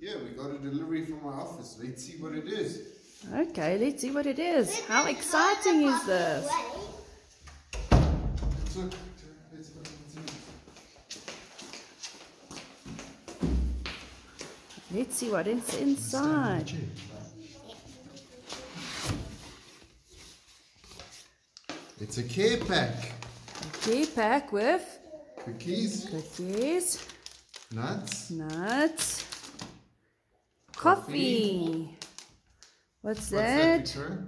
delivery from my office. Let's see what it is. Okay, let's see what it is. How exciting is this? Let's see what is inside. It's a care pack. Okay, pack with Cookies, cookies, nuts, nuts, coffee. What's What's that? that, Victoria?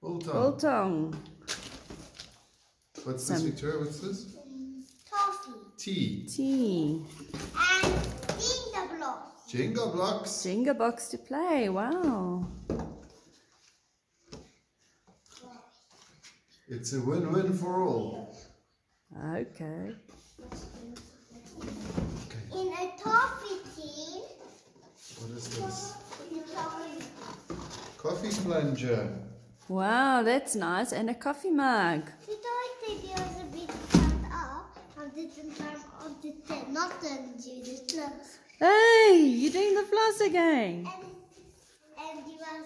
Biltong. Biltong. What's this, Some- Victoria? What's this? Toffee Tea. Tea. and Dinga blocks. Jenga blocks. Jenga box to play. Wow. It's a win-win for all. Okay. In a toffee tin, What is this? in Coffee plunger. Wow, that's nice. And a coffee mug. Did I say there was a bit turned up and didn't turn on the tin, not turn to the clothes. Hey, you're doing the floss again. And, and there was